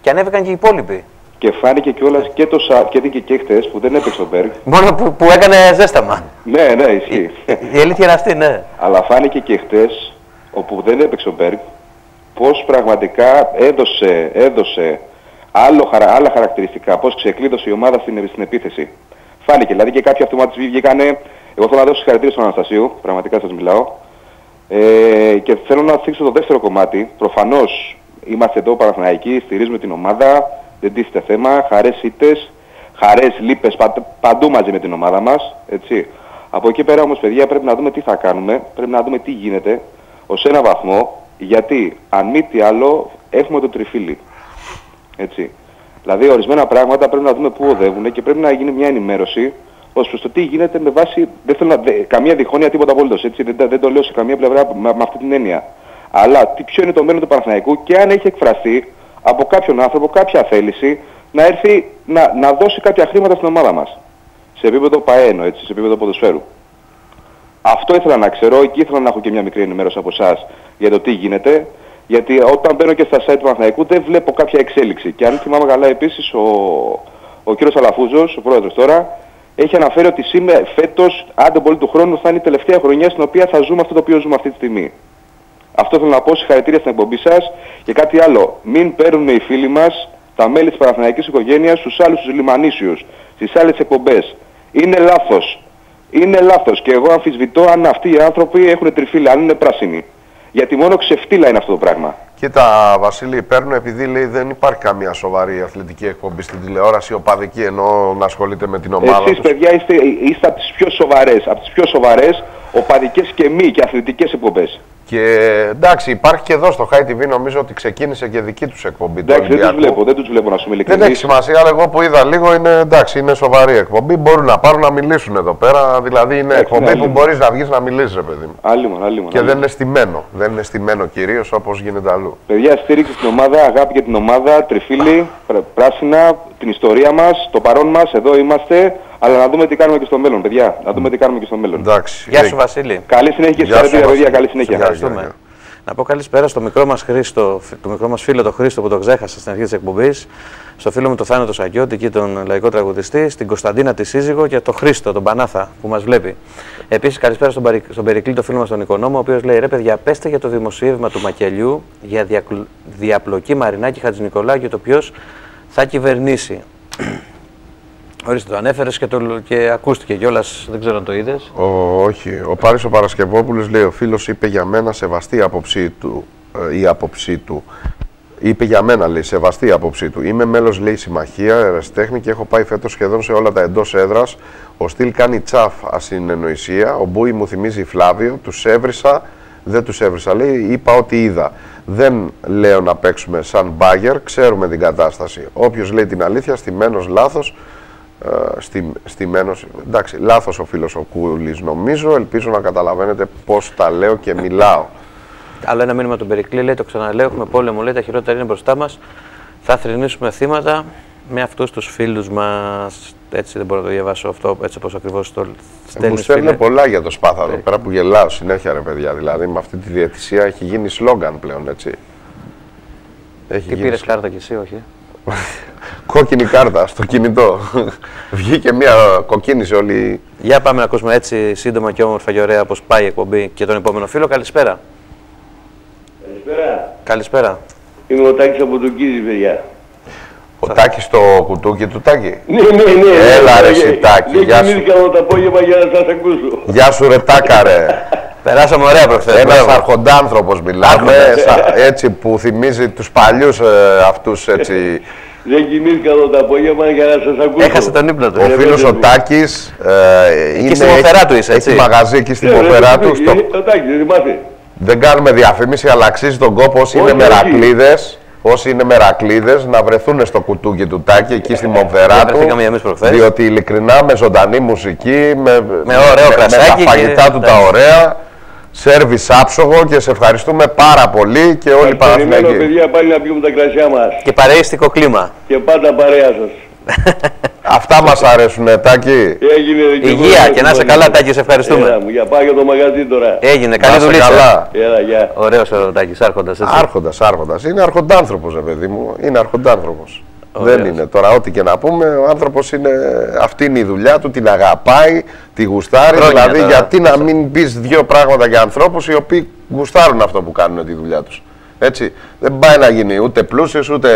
Και ανέβηκαν και οι υπόλοιποι. Και φάνηκε κιόλας και το Σα- και, και, και χτες που δεν έπαιξε ο Μπέργκ. Μόνο που, που έκανε ζέσταμα. Ναι, ναι, ισχύει. Η αλήθεια είναι αυτή, ναι. Αλλά φάνηκε και χτες, όπου δεν έπαιξε ο Μπέργκ, πώς πραγματικά έδωσε, έδωσε άλλο, χαρα- άλλα χαρακτηριστικά, πώς ξεκλείδωσε η ομάδα στην, στην επίθεση. Φάνηκε, δηλαδή και κάποιοι αυτομάτες βγήκανε, εγώ θέλω να δώσω συγχαρητήρια στον Αναστασίου, πραγματικά σας μιλάω, ε, και θέλω να θίξω το δεύτερο κομμάτι. Προφανώς είμαστε εδώ Παναθηναϊκοί, στηρίζουμε την ομάδα, δεν τίθεται θέμα, χαρές ήττες, χαρές λύπες πα- παντού μαζί με την ομάδα μας, έτσι. Από εκεί πέρα όμως παιδιά πρέπει να δούμε τι θα κάνουμε, πρέπει να δούμε τι γίνεται ως ένα βαθμό, γιατί αν μη τι άλλο έχουμε το τριφύλι. Έτσι. Δηλαδή ορισμένα πράγματα πρέπει να δούμε πού οδεύουν και πρέπει να γίνει μια ενημέρωση ως προς το τι γίνεται με βάση, δεν θέλω να, δε- καμία διχόνοια τίποτα απολύτως, έτσι, δεν, τα- δεν το λέω σε καμία πλευρά με, με αυτή την έννοια. Αλλά τι, ποιο είναι το μέλλον του Παναθηναϊκού και αν έχει εκφραστεί από κάποιον άνθρωπο κάποια θέληση να έρθει να, να δώσει κάποια χρήματα στην ομάδα μας. Σε επίπεδο ΠΑΕΝΟ, έτσι, σε επίπεδο ποδοσφαίρου. Αυτό ήθελα να ξέρω, εκεί ήθελα να έχω και μια μικρή ενημέρωση από εσάς για το τι γίνεται. Γιατί όταν μπαίνω και στα site του Παναθηναϊκού δεν βλέπω κάποια εξέλιξη. Και αν θυμάμαι καλά επίσης ο, ο κύριος Αλαφούζος, ο πρόεδρος τώρα, έχει αναφέρει ότι σήμερα φέτος, άντε πολύ του χρόνου, θα είναι η τελευταία χρονιά στην οποία θα ζούμε αυτό το οποίο ζούμε αυτή τη στιγμή. Αυτό θέλω να πω, συγχαρητήρια στην εκπομπή σας. Και κάτι άλλο, μην παίρνουν οι φίλοι μας, τα μέλη της Παναθηναϊκής οικογένειας, στους άλλους τους λιμανίσιους, στις άλλες εκπομπές. Είναι λάθος. Είναι λάθος και εγώ αμφισβητώ αν αυτοί οι άνθρωποι έχουν τριφύλα, αν είναι πράσινοι. Γιατί μόνο ξεφτύλα είναι αυτό το πράγμα. Κοίτα, Βασίλη, παίρνω επειδή λέει δεν υπάρχει καμία σοβαρή αθλητική εκπομπή στην τηλεόραση, οπαδική εννοώ να ασχολείται με την ομάδα Εσείς τους. παιδιά είστε, είστε από τις πιο σοβαρές, από τις πιο σοβαρές οπαδικές και μη και αθλητικές εκπομπές. Και εντάξει, υπάρχει και εδώ στο High TV νομίζω ότι ξεκίνησε και δική τους εκπομπή. του Εντάξει, δεν τους Ολυμπιακού. βλέπω, δεν τους βλέπω να σου είμαι Δεν ειλικρινής. έχει σημασία, αλλά εγώ που είδα λίγο είναι εντάξει, είναι σοβαρή εκπομπή. Μπορούν να πάρουν να μιλήσουν εδώ πέρα. Δηλαδή είναι Εντάξει, εκπομπή ναι, που αλλήμον. μπορείς να βγεις να μιλήσεις, ρε παιδί μου. Άλλημον, άλλημον. Και δεν άλλημον. είναι στημένο. Δεν είναι στημένο κυρίως όπως γίνεται αλλού. Παιδιά, στήριξη στην ομάδα, αγάπη για την ομάδα, τριφύλι, πρ- πράσινα, την ιστορία μας, το παρόν μας, εδώ είμαστε. Αλλά να δούμε τι κάνουμε και στο μέλλον, παιδιά. Να δούμε τι κάνουμε και στο μέλλον. Εντάξει. Γεια σου Βασίλη. Καλή συνέχεια και Γεια σου, συγχαρητήρια, παιδιά. Βασίλη. Καλή συνέχεια. Ευχαριστούμε. Να πω καλησπέρα στο μικρό μας Χρήστο, το μικρό μας φίλο τον Χρήστο που το ξέχασα στην αρχή της εκπομπής, στο φίλο μου τον Θάνο Σακιώτη και τον λαϊκό τραγουδιστή, στην Κωνσταντίνα τη σύζυγο και τον Χρήστο, τον Πανάθα που μας βλέπει. Επίσης καλησπέρα στον, Παρι... στον Περικλή, το φίλο μας τον Οικονόμο, ο οποίος λέει ρε παιδιά πέστε για το δημοσίευμα του Μακελιού για διακλ... διαπλοκή Μαρινάκη Χατζηνικολάου και το ποιος θα κυβερνήσει. Ορίστε, το ανέφερες και, το... και ακούστηκε κιόλας, δεν ξέρω αν το είδες. Ο, όχι. Ο Πάρης ο Παρασκευόπουλος λέει: Ο φίλος είπε για μένα σεβαστή η άποψή του. Ε, η άποψή του. Είπε για μένα, λέει, σεβαστή η άποψή του. Είμαι μέλος, λέει, συμμαχία, ερασιτέχνη και έχω πάει φέτος σχεδόν σε όλα τα εντός έδρας. Ο Στυλ κάνει τσαφ ασυνεννοησία. Ο Μπούι μου θυμίζει Φλάβιο. Τους έβρισα Δεν τους έβρισα, λέει, είπα ότι είδα. Δεν λέω να παίξουμε σαν μπάγκερ, ξέρουμε την κατάσταση. Όποιος λέει την αλήθεια, στημένος λάθος, ε, στη, στημένος, εντάξει, λάθος ο φίλος ο Κούλης νομίζω, ελπίζω να καταλαβαίνετε πώς τα λέω και μιλάω. Άλλο ένα μήνυμα του Περικλή λέει: Το ξαναλέω, έχουμε πόλεμο. Λέει: Τα χειρότερα είναι μπροστά μας. Θα θρυνήσουμε θύματα με αυτούς τους φίλους μας. Έτσι δεν μπορώ να το διαβάσω αυτό έτσι όπως ακριβώς το Ε, Μου στέλνουν πολλά για το σπάθα εδώ πέρα που γελάω συνέχεια ρε παιδιά. Δηλαδή με αυτή τη διαιτησία έχει γίνει σλόγκαν πλέον έτσι. Έχει Τι πήρες κάρτα κι εσύ, όχι. Κόκκινη κάρτα στο κινητό. Βγήκε μια κοκκίνηση όλη. Για πάμε να ακούσουμε έτσι σύντομα και όμορφα και ωραία πώς πάει η εκπομπή και τον επόμενο φίλο. Καλησπέρα. Καλησπέρα. Καλησπέρα. Είμαι ο Τάκης από τον Κίζη, παιδιά. Ο Τάκης στο κουτούκι του Τάκη. Ναι, ναι, ναι. Έλα ρε ναι, εσύ Τάκη, Δεν γεια σου. κοιμήθηκα όλο το απόγευμα για να σας ακούσω. Γεια σου ρε Τάκα ρε. Περάσαμε ωραία προχθές. Ένας μπράβο. αρχοντάνθρωπος μιλάμε, Άρχοντας. σα- έτσι που θυμίζει τους παλιούς ε, αυτούς έτσι. Δεν κοιμήθηκα όλο το απόγευμα για να σας ακούσω. Έχασε τον ύπνο του. Ο Ε, φίλος βέβαια, ο Τάκης ε, είναι, στη Μοφερά του είσαι, έχει έτσι; μαγαζί εκεί στη Ε, ρε, Μοφερά ρε, του. στο- ε, Ο Τάκης, δεν θυμάσαι. Δεν κάνουμε διαφήμιση, αλλά αξίζει τον κόπο όσοι Όχι, είναι όχι. μερακλείδες, όσοι είναι μερακλείδες να βρεθούν στο κουτούκι του Τάκη εκεί στη Μομφερά Δεν του. βρεθήκαμε εμείς προχθές. Διότι ειλικρινά με ζωντανή μουσική, με, Με ωραίο με, κρασάκι τα φαγητά και- του τα ωραία, σέρβις άψογο και σε ευχαριστούμε πάρα πολύ και όλοι οι Σας περιμένω, Παναθηναϊκοί. παιδιά, πάλι να πιούμε τα κρασιά μας. Και παρείστικο κλίμα. Και πάντα παρέα σας. Αυτά μας αρέσουν, Τάκη. Έγινε ρε, και Υγεία εγώ, και να είσαι λοιπόν. καλά, Τάκη, σε ευχαριστούμε. Έλα μου, για πάω για το μαγαζί τώρα. Έγινε, καλή Να είσαι δουλειά. καλά. Έλα, γεια. Ωραίος ο Τάκης, άρχοντας έτσι. Άρχοντας, άρχοντας. Είναι αρχοντάνθρωπος, ρε παιδί μου. Είναι αρχοντάνθρωπος. Ωραίος. Δεν είναι. Τώρα, ό,τι και να πούμε, ο άνθρωπος είναι. Αυτή είναι η δουλειά του, την αγαπάει, τη γουστάρει. Χρόνια δηλαδή, τώρα. γιατί να μην πεις δύο πράγματα για ανθρώπους οι οποίοι γουστάρουν αυτό που κάνουν τη δουλειά τους. Έτσι. Δεν πάει να γίνει ούτε πλούσιος, ούτε.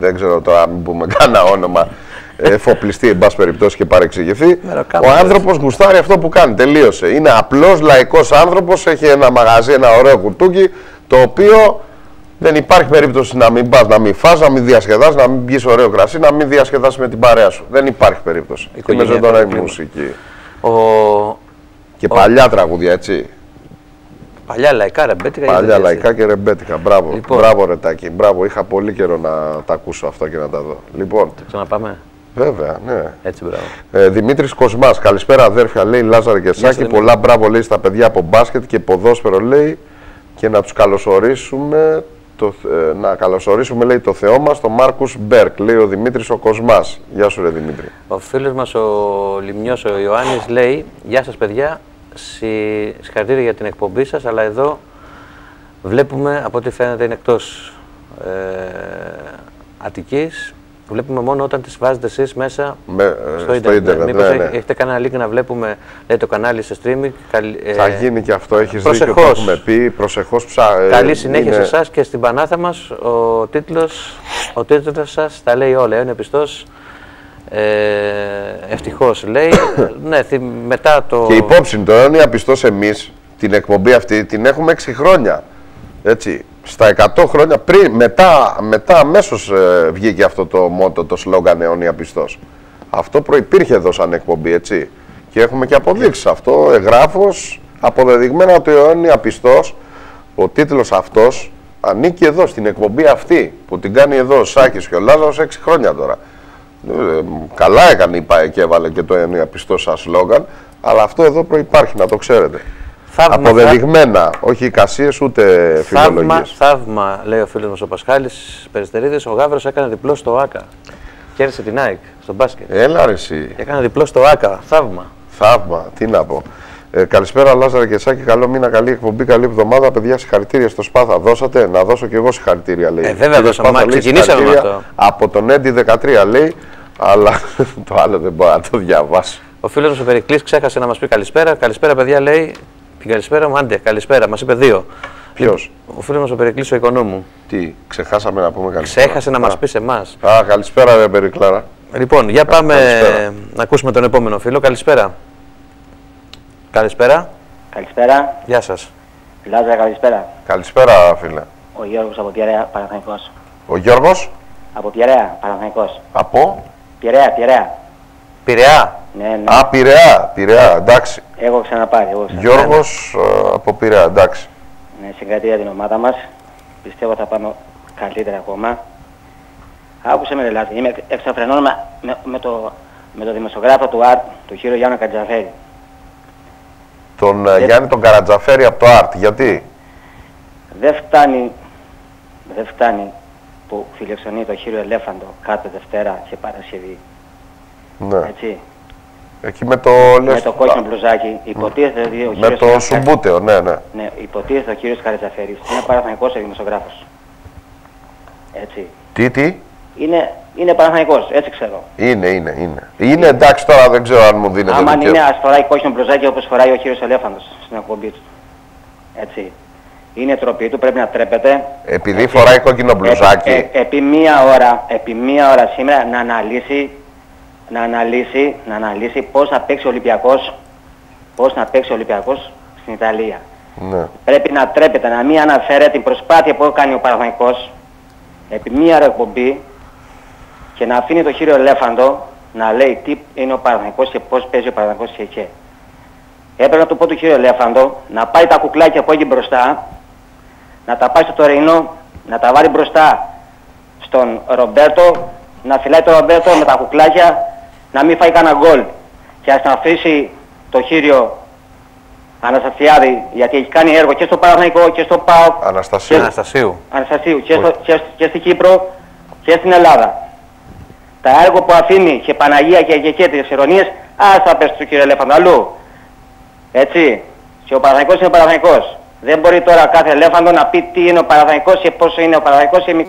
Δεν ξέρω τώρα, μην πούμε κανένα όνομα. Εφοπλιστεί, εν πάση περιπτώσει, και παρεξηγηθεί. Ο άνθρωπος γουστάρει αυτό που κάνει. Τελείωσε. Είναι απλός λαϊκός άνθρωπος. Έχει ένα μαγαζί, ένα ωραίο κουτούκι, το οποίο δεν υπάρχει περίπτωση να μην πας, να μην φας, να μην διασκεδάσει, να μην πιεις ωραίο κρασί, να μην διασκεδάσει με την παρέα σου. Δεν υπάρχει περίπτωση. Και με Οικογενειακό ζωντανή κλίμα. μουσική. Ο... Και παλιά τραγούδια, έτσι. Παλιά λαϊκά ρεμπέτικα. Παλιά γιατί λαϊκά και ρεμπέτικα. Μπράβο. Λοιπόν. Μπράβο, Ρετάκι. Μπράβο. Είχα πολύ καιρό να τα ακούσω αυτά και να τα δω. Λοιπόν. Θα ξαναπάμε; Βέβαια, ναι. Έτσι, μπράβο. Ε, Δημήτρης Κοσμάς, καλησπέρα αδέρφια, λέει Λάζαρη και Σάκη. Δημήτρη. Πολλά μπράβο λέει στα παιδιά από μπάσκετ και ποδόσφαιρο λέει και να τους καλωσορίσουμε. Το, ε, να καλωσορίσουμε λέει το Θεό μας, τον Μάρκους Μπέρκ, λέει ο Δημήτρης ο Κοσμάς. Γεια σου ρε Δημήτρη. Ο φίλος μας ο Λιμιός ο Ιωάννης λέει «Γεια σας παιδιά, συ- συγχαρητήρια για την εκπομπή σας, αλλά εδώ βλέπουμε από ό,τι φαίνεται είναι εκτός ε, Αττικής. Βλέπουμε μόνο όταν τις βάζετε εσείς μέσα Με, ε, στο στο ίντερνετ. ίντερνετ, Μήπως ναι, έχ- ναι. έχετε κανένα link να βλέπουμε λέει, το κανάλι σε streaming. Καλ- ε, Θα γίνει και αυτό, έχεις δίκιο που προσεχώς. έχουμε πει. Προσεχώς ψά, ε, Καλή συνέχεια είναι- σε εσάς και στην Πανάθα μας. Ο τίτλος, ο τίτλος σας τα λέει όλα. Είναι πιστός. Ε, ευτυχώς λέει. ναι, θυ- μετά το... Και υπόψη το Αιώνια πιστός εμείς την εκπομπή αυτή την έχουμε 6 χρόνια. Έτσι. Στα 100 χρόνια πριν, μετά, μετά αμέσως ε, βγήκε αυτό το μότο, το σλόγκαν αιώνια πιστός. Αυτό προϋπήρχε εδώ σαν εκπομπή, έτσι. Και έχουμε και αποδείξεις αυτό, εγγράφως, αποδεδειγμένα ότι ο αιώνια πιστός, ο τίτλος αυτός, ανήκει εδώ στην εκπομπή αυτή, που την κάνει εδώ ο Σάκης και ο Λάζαρος 6 χρόνια τώρα. Ε, καλά έκανε η ΠΑΕ και έβαλε και το αιώνια πιστός σαν σλόγκαν, αλλά αυτό εδώ προϋπάρχει, να το ξέρετε. Θαύμα, Αποδεδειγμένα, όχι εικασίες ούτε Θαύμα, φιλολογίες. θαύμα, λέει ο φίλος μας ο Πασχάλης Περιστερίδης. Ο Γάβρος έκανε διπλό στο ΟΑΚΑ. Κέρδισε την ΑΕΚ στο μπάσκετ. Έλα ρε εσύ. Έκανε διπλό στο ΆΚΑ. Θαύμα. Θαύμα, τι να πω. Ε, καλησπέρα Λάζαρα και Σάκη, καλό μήνα, καλή εκπομπή, καλή εβδομάδα. Παιδιά, συγχαρητήρια στο Σπάθα. Δώσατε, να δώσω κι εγώ συγχαρητήρια λέει. Ε, βέβαια, Κύριε δώσαμε, Σπάθα, μα, λέει, ξεκινήσαμε με συγχαρητήρια αυτό. Από τον Έντι 13 λέει, αλλά το άλλο δεν μπορώ να το διαβάσω. Ο φίλος μας ο Περικλής ξέχασε να μας πει καλησπέρα. Καλησπέρα παιδιά λέει. Την καλησπέρα μου, άντε, καλησπέρα. Μας είπε δύο. Ποιος; Ο φίλος μας ο Περικλής ο οικονόμου. Τι, ξεχάσαμε να πούμε καλησπέρα; Ξέχασε να Α. μας πεις σε εμάς. Α, καλησπέρα ρε Περικλάρα. Λοιπόν, για πάμε καλησπέρα. να ακούσουμε τον επόμενο φίλο. Καλησπέρα. Καλησπέρα. Καλησπέρα. Γεια σας. Λάζα, καλησπέρα. Καλησπέρα φίλε. Ο Γιώργος από Πιερέα, Παναθηναϊκός. Ο Γιώργος, Από Πιερέα, Παναθηναϊκός. από... Πιερέα, Πιερέα. Πειραιά. Ναι, ναι. Α, Πειραιά, Πειραιά, εντάξει. Εγώ ξαναπάρει. Εγώ ξαναπάρει. Γιώργος ε, από Πειραιά, εντάξει. Ναι, συγχαρητήρια την ομάδα μας. Πιστεύω θα πάμε καλύτερα ακόμα. Άκουσε με δηλαδή. Είμαι εξαφρενών με, με, με το, με το δημοσιογράφο του ΑΡΤ, του κύριο Γιάννη Κατζαφέρη. Τον ε, Γιάννη τον Καρατζαφέρη από το ΑΡΤ. Γιατί; Δεν φτάνει, δεν φτάνει που φιλοξενεί το κύριο Ελέφαντο κάθε Δευτέρα και Παρασκευή. Ναι. Έτσι. Εκεί με το Με λες... το κόκκινο μπλουζάκι. Υποτίθεται ότι ο Με κύριος το Καρατζα- Σουμπούτεο, ναι, ναι. Ναι, υποτίθεται ο κύριος Καρατζαφέρης. Είναι παραθανικός δημοσιογράφος. Έτσι. Τι, τι; Είναι, είναι παραθανικός, έτσι ξέρω. Είναι, είναι, είναι. Είναι εντάξει τώρα, δεν ξέρω αν μου δίνετε Άμα δικαίωμα. είναι ας φοράει κόκκινο μπλουζάκι όπως φοράει ο κύριος Ελέφαντος στην εκπομπή του. Έτσι. Είναι τροπή του, πρέπει να τρέπεται. Επειδή φοράει κόκκινο μπλουζάκι. Ε, ε, επί μία ώρα, επί μία ώρα σήμερα να αναλύσει, να αναλύσει, να αναλύσει πώς να παίξει ο Ολυμπιακός, πώς να παίξει ο Ολυμπιακός στην Ιταλία. Ναι. Πρέπει να τρέπεται, να μην αναφέρει την προσπάθεια που κάνει ο Παναθηναϊκός επί μία ώρα εκπομπή και να αφήνει τον κύριο Ελέφαντο να λέει τι είναι ο Παναθηναϊκός και πώς παίζει ο Παναθηναϊκός και εκεί. Έπρεπε να του πω του κύριο Ελέφαντο να πάει τα κουκλάκια που έχει μπροστά, να τα πάει στο Τωρινό, να τα βάλει μπροστά στον Ρομπέρτο, να φυλάει τον Ρομπέρτο με τα κουκλάκια, να μην φάει κανένα γκολ και ας να αφήσει το κύριο Αναστασιάδη, γιατί έχει κάνει έργο και στο Παναθηναϊκό και στο ΠΑΟΚ, Αναστασίου. Αναστασίου. Αναστασίου και, στο, και, σ- και στην Κύπρο και στην Ελλάδα. Τα έργο που αφήνει και Παναγία και και, και τις ειρωνίες, ας τα πες του κύριε Ελέφαντο αλλού. Έτσι. Και ο Παναθηναϊκός είναι ο Παναθηναϊκός. Δεν μπορεί τώρα κάθε Ελέφαντο να πει τι είναι ο Παναθηναϊκός και πόσο είναι ο Παναθηναϊκός και